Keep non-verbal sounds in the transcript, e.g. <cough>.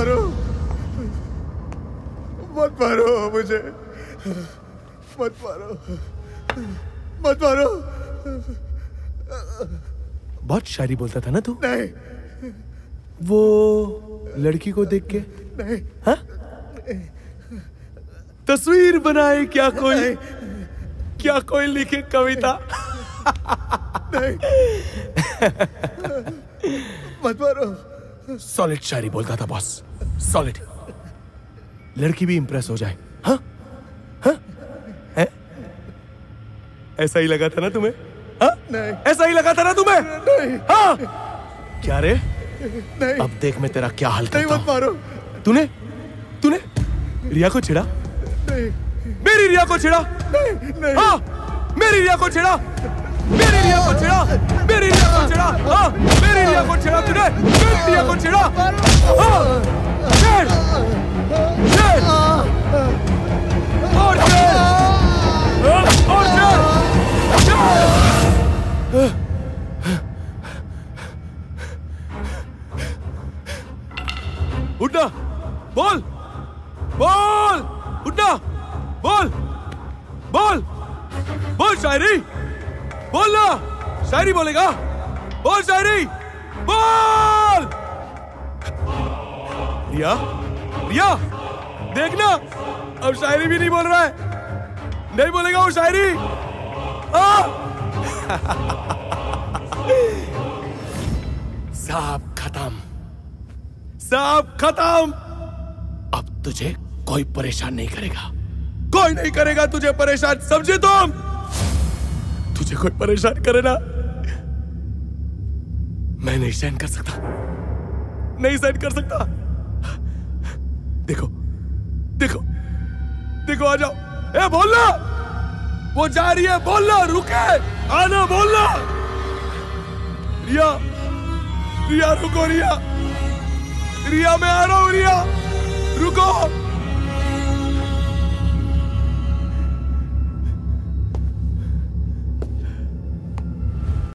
मारो। मत मारो मुझे। मत मारो। मत मारो। बहुत शायरी बोलता था ना तू? नहीं। वो लड़की को देख के? नहीं। हाँ? तस्वीर बनाए क्या कोई? क्या कोई लिखे कविता? नहीं। मत मारो। सॉलिड शायरी बोलता था बॉस सॉलिड लड़की भी इंप्रेस हो जाए। हाँ? हाँ? हैं? ऐसा ही लगा था ना तुम्हें? हाँ? नहीं। ऐसा ही लगा था ना तुम्हें? नहीं। हाँ? क्या रे? नहीं। अब देख मैं तेरा क्या हाल नहीं मत मारो। तूने? तूने? रिया को छिड़ा? नहीं। मेरी रिया को छिड़ा? नहीं नहीं। हाँ? मेरी रिया को छिड़ा? मेरी रिया को छिड़ा? मेरी रिया को छिड़ा? हाँ? मेरी रिया को छिड़ा तूने? मेरी को उठना बोल बोल उठना बोल बोल बोल शायरी बोल ना शायरी बोलेगा बोल शायरी बोल रिया? रिया? देखना। अब शायरी भी नहीं बोल रहा है। नहीं बोलेगा वो शायरी। <laughs> साहब खत्म। सब खत्म। अब तुझे कोई परेशान नहीं करेगा। कोई नहीं करेगा तुझे परेशान। समझे तुम? तुझे कोई परेशान करे ना। मैं नहीं सहन कर सकता। नहीं सहन कर सकता। देखो देखो देखो, आ जाओ। ए, बोलना। वो जा रही है, बोलना, रुके। आना, बोलना। रिया रिया, रुको, रिया। रिया, मैं आ रहा हूँ, रिया।